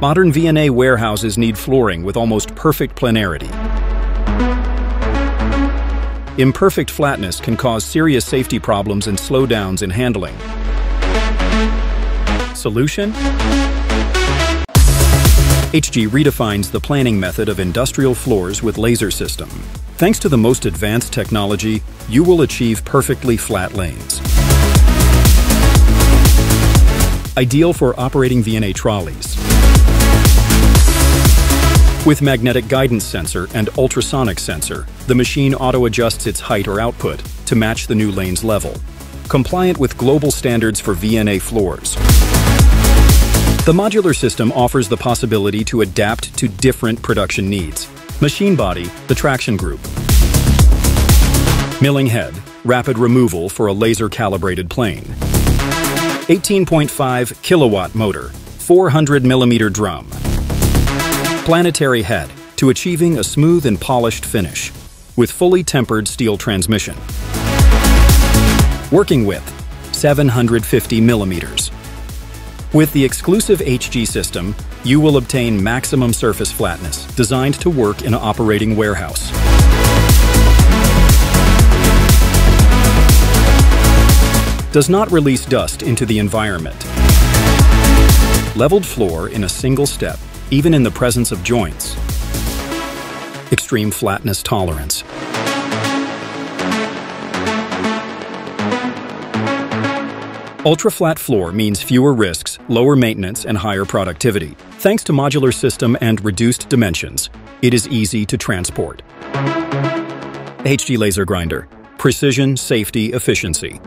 Modern VNA warehouses need flooring with almost perfect planarity. Imperfect flatness can cause serious safety problems and slowdowns in handling. Solution? HG redefines the planning method of industrial floors with laser system. Thanks to the most advanced technology, you will achieve perfectly flat lanes. Ideal for operating VNA trolleys. With magnetic guidance sensor and ultrasonic sensor, the machine auto-adjusts its height or output to match the new lane's level. Compliant with global standards for VNA floors. The modular system offers the possibility to adapt to different production needs. Machine body, the traction group. Milling head, rapid removal for a laser-calibrated plane. 18.5 kilowatt motor, 400 millimeter drum. Planetary head, to achieving a smooth and polished finish, with fully tempered steel transmission. Working width, 750 millimeters. With the exclusive HG system, you will obtain maximum surface flatness, designed to work in an operating warehouse. Does not release dust into the environment. Leveled floor in a single step, even in the presence of joints. Extreme flatness tolerance. Ultra-flat floor means fewer risks, lower maintenance, and higher productivity. Thanks to modular system and reduced dimensions, it is easy to transport. HG Laser Grinder. Precision, safety, efficiency.